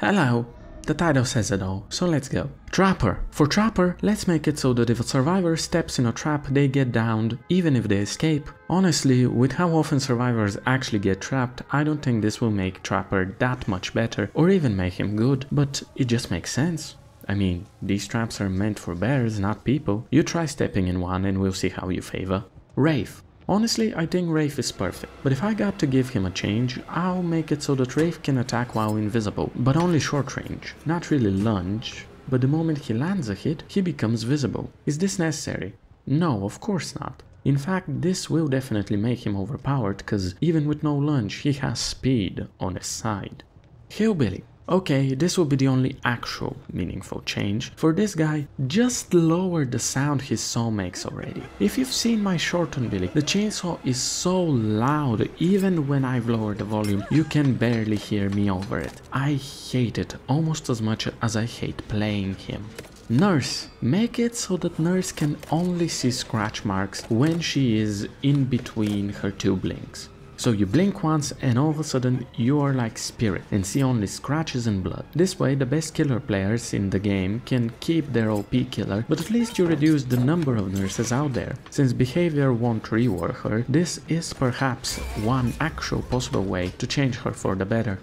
Hello. The title says it all, so let's go. Trapper. For Trapper, let's make it so that if a survivor steps in a trap, they get downed, even if they escape. Honestly, with how often survivors actually get trapped, I don't think this will make Trapper that much better, or even make him good, but it just makes sense. I mean, these traps are meant for bears, not people. You try stepping in one and we'll see how you favor. Wraith. Honestly, I think Wraith is perfect, but if I got to give him a change, I'll make it so that Wraith can attack while invisible, but only short range, not really lunge, but the moment he lands a hit, he becomes visible. Is this necessary? No, of course not. In fact, this will definitely make him overpowered, cause even with no lunge, he has speed on his side. Hillbilly. Okay, this will be the only actual meaningful change. For this guy, just lower the sound his saw makes already. If you've seen my short on Billy, the chainsaw is so loud, even when I've lowered the volume, you can barely hear me over it. I hate it almost as much as I hate playing him. Nurse. Make it so that Nurse can only see scratch marks when she is in between her two blinks. So you blink once and all of a sudden you are like Spirit and see only scratches and blood. This way the best killer players in the game can keep their OP killer, but at least you reduce the number of nurses out there. Since Behaviour won't rework her, this is perhaps one actual possible way to change her for the better.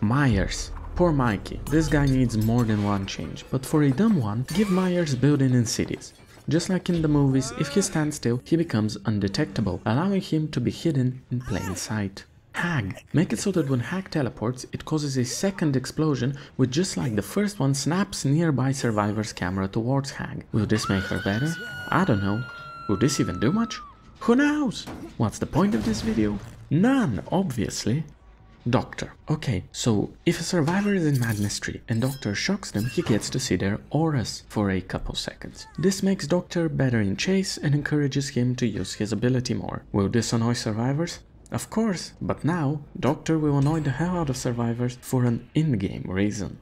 Myers. Poor Mikey, this guy needs more than one change, but for a dumb one, give Myers building in cities. Just like in the movies, if he stands still, he becomes undetectable, allowing him to be hidden in plain sight. Hag. Make it so that when Hag teleports, it causes a second explosion, which just like the first one snaps nearby survivor's camera towards Hag. Will this make her better? I don't know. Will this even do much? Who knows? What's the point of this video? None, obviously. Doctor. Okay, so if a survivor is in Madness Tree and Doctor shocks them, he gets to see their auras for a couple seconds. This makes Doctor better in chase and encourages him to use his ability more. Will this annoy survivors? Of course, but now Doctor will annoy the hell out of survivors for an in-game reason.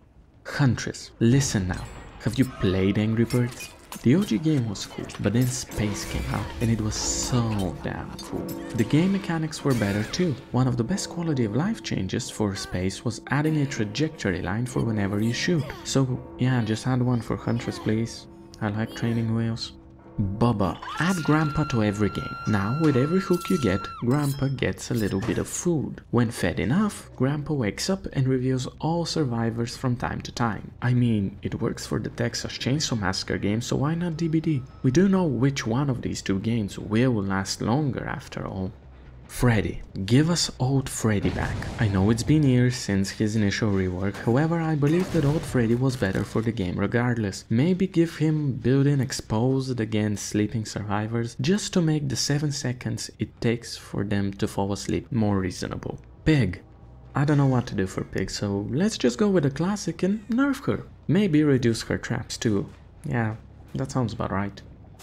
Huntress, listen now. Have you played Angry Birds? The OG game was cool, but then Space came out and it was so damn cool. The game mechanics were better too. One of the best quality of life changes for Space was adding a trajectory line for whenever you shoot. So yeah, just add one for Huntress please. I like training wheels. Bubba. Add Grandpa to every game. Now, with every hook you get, Grandpa gets a little bit of food. When fed enough, Grandpa wakes up and reveals all survivors from time to time. I mean, it works for the Texas Chainsaw Massacre game, so why not DBD? We do know which one of these two games will last longer after all. Freddy. Give us old Freddy back. I know it's been years since his initial rework, however I believe that old Freddy was better for the game regardless. Maybe give him building exposed against sleeping survivors, just to make the 7 seconds it takes for them to fall asleep more reasonable. Pig. I don't know what to do for Pig, so let's just go with a classic and nerf her. Maybe reduce her traps too. Yeah, that sounds about right.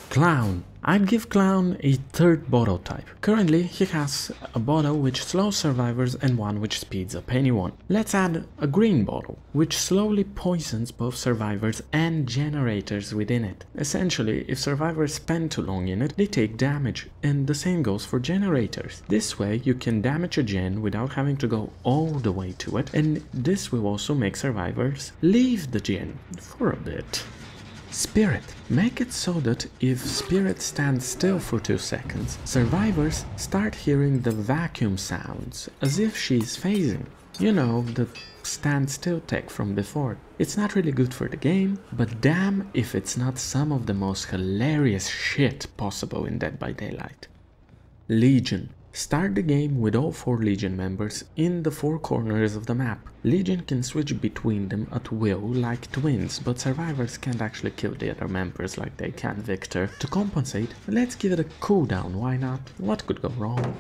Clown. I'd give Clown a third bottle type. Currently, he has a bottle which slows survivors and one which speeds up anyone. Let's add a green bottle, which slowly poisons both survivors and generators within it. Essentially, if survivors spend too long in it, they take damage, and the same goes for generators. This way, you can damage a gen without having to go all the way to it, and this will also make survivors leave the gen for a bit. Spirit. Make it so that if Spirit stands still for 2 seconds, survivors start hearing the vacuum sounds, as if she's phasing. You know, the stand still tech from before. It's not really good for the game, but damn if it's not some of the most hilarious shit possible in Dead by Daylight. Legion. Start the game with all 4 Legion members in the 4 corners of the map. Legion can switch between them at will like twins, but survivors can't actually kill the other members like they can Victor. To compensate, let's give it a cooldown, why not? What could go wrong?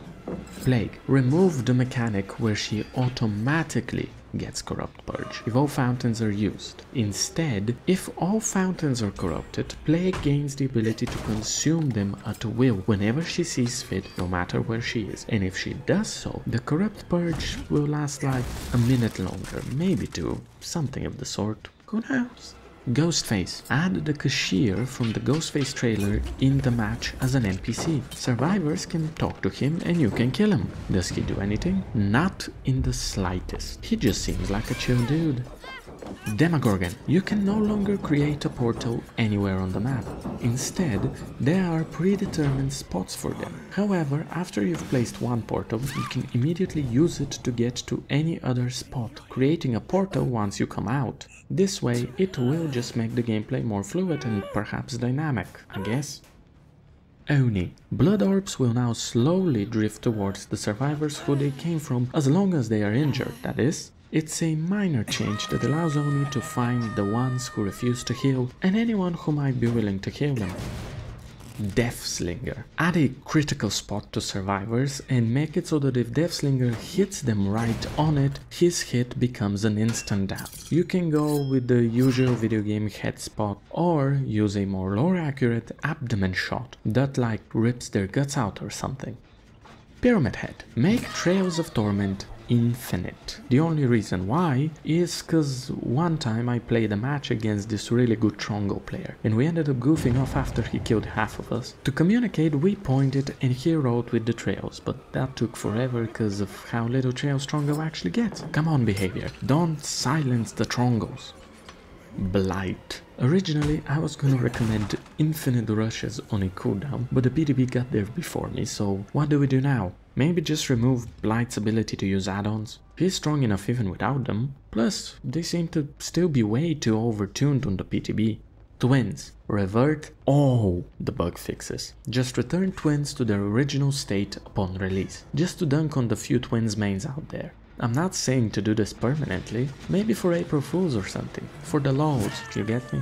Plague. Remove the mechanic where she automatically gets corrupt purge if all fountains are used. Instead, if all fountains are corrupted, Plague gains the ability to consume them at will whenever she sees fit, no matter where she is. And if she does so, the corrupt purge will last like a minute longer, maybe two, something of the sort. Who knows? Ghostface. Add the cashier from the Ghostface trailer in the match as an NPC. Survivors can talk to him and you can kill him. Does he do anything? Not in the slightest. He just seems like a chill dude. Demogorgon. You can no longer create a portal anywhere on the map. Instead, there are predetermined spots for them. However, after you've placed one portal, you can immediately use it to get to any other spot, creating a portal once you come out. This way, it will just make the gameplay more fluid and perhaps dynamic, I guess. Oni. Blood orbs will now slowly drift towards the survivors who they came from as long as they are injured, that is. It's a minor change that allows Oni to find the ones who refuse to heal and anyone who might be willing to heal them. Deathslinger. Add a critical spot to survivors and make it so that if Deathslinger hits them right on it, his hit becomes an instant down. You can go with the usual video game head spot or use a more lore accurate abdomen shot that like rips their guts out or something. Pyramid Head. Make Trails of Torment infinite. The only reason why is cause one time I played a match against this really good Trongo player and we ended up goofing off after he killed half of us. To communicate we pointed and he wrote with the trails but that took forever cause of how little trails Trongo actually gets. Come on Behaviour, don't silence the Trongos. Blight. Originally, I was gonna recommend infinite rushes on a cooldown, but the PTB got there before me, so what do we do now? Maybe just remove Blight's ability to use add-ons. He's strong enough even without them, plus they seem to still be way too overtuned on the PTB. Twins. Revert all the bug fixes. Just return twins to their original state upon release, just to dunk on the few twins mains out there. I'm not saying to do this permanently, maybe for April Fools or something, for the lols, you get me?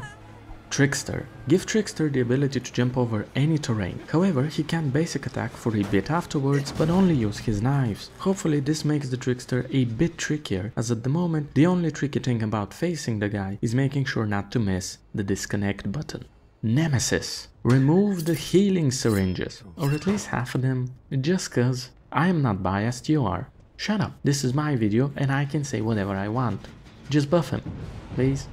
Trickster. Give Trickster the ability to jump over any terrain. However, he can basic attack for a bit afterwards, but only use his knives. Hopefully this makes the Trickster a bit trickier, as at the moment the only tricky thing about facing the guy is making sure not to miss the disconnect button. Nemesis. Remove the healing syringes, or at least half of them, just cause. I am not biased, you are. Shut up, this is my video and I can say whatever I want. Just buff him, please.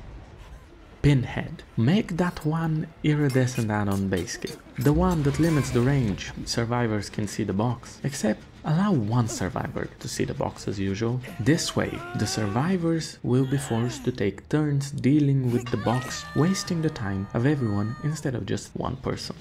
Pinhead. Make that one iridescent add-on base kit. The one that limits the range, survivors can see the box. Except allow one survivor to see the box as usual. This way, the survivors will be forced to take turns dealing with the box, wasting the time of everyone instead of just one person.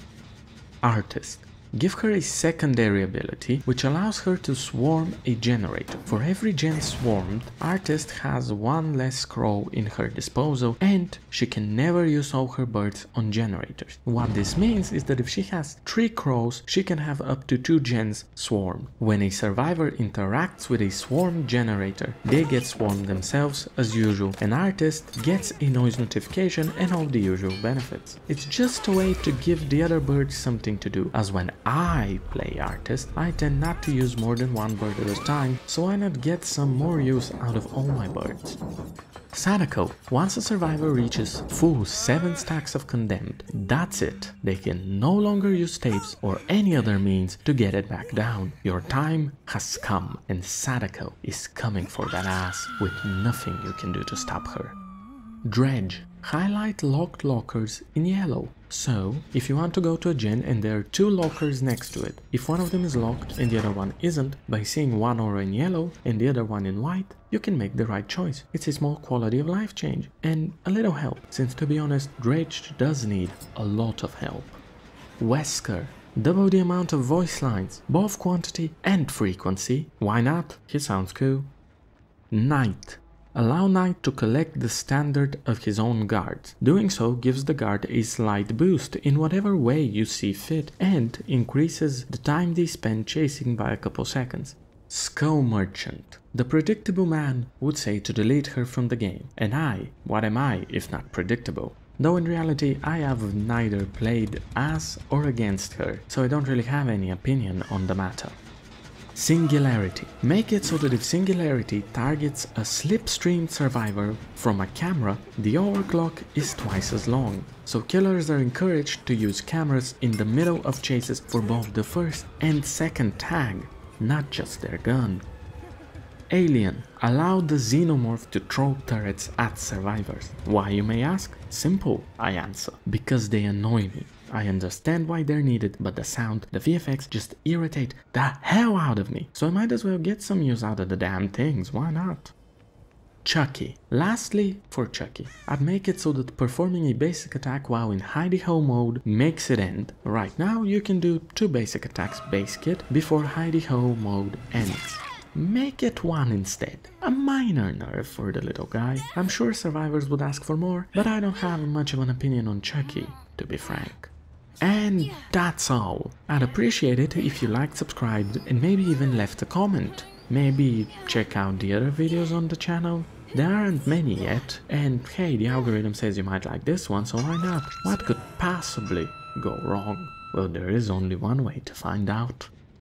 Artist. Give her a secondary ability which allows her to swarm a generator. For every gen swarmed, Artist has one less crow in her disposal and she can never use all her birds on generators. What this means is that if she has 3 crows, she can have up to 2 gens swarmed. When a survivor interacts with a swarm generator, they get swarmed themselves as usual. An artist gets a noise notification and all the usual benefits. It's just a way to give the other birds something to do, as when I play artist, I tend not to use more than one bird at a time, so why not get some more use out of all my birds? Sadako. Once a survivor reaches full 7 stacks of condemned, that's it. They can no longer use tapes or any other means to get it back down. Your time has come and Sadako is coming for that ass with nothing you can do to stop her. Dredge. Highlight locked lockers in yellow. So, if you want to go to a gen and there are two lockers next to it, if one of them is locked and the other one isn't, by seeing one aura in yellow and the other one in white, you can make the right choice. It's a small quality of life change and a little help, since to be honest, Dredge does need a lot of help. Wesker. Double the amount of voice lines, both quantity and frequency. Why not? He sounds cool. Knight. Allow Knight to collect the standard of his own guards. Doing so gives the guard a slight boost in whatever way you see fit and increases the time they spend chasing by a couple seconds. Skull Merchant. The predictable man would say to delete her from the game, and I, what am I if not predictable? Though in reality I have neither played as or against her, so I don't really have any opinion on the matter. Singularity. Make it so that if Singularity targets a slipstream survivor from a camera, the overclock is twice as long. So killers are encouraged to use cameras in the middle of chases for both the first and second tag, not just their gun. Alien. Allow the xenomorph to throw turrets at survivors. Why you may ask? Simple, I answer. Because they annoy me. I understand why they're needed, but the sound, the VFX just irritate the hell out of me. So I might as well get some use out of the damn things, why not? Chucky. Lastly, for Chucky, I'd make it so that performing a basic attack while in hidey-ho mode makes it end. Right now you can do two basic attacks base kit before hidey-ho mode ends. Make it one instead. A minor nerf for the little guy. I'm sure survivors would ask for more, but I don't have much of an opinion on Chucky, to be frank. And that's all. I'd appreciate it if you liked, subscribed, and maybe even left a comment. Maybe check out the other videos on the channel. There aren't many yet, and hey, the algorithm says you might like this one, so why not? What could possibly go wrong? Well, there is only one way to find out.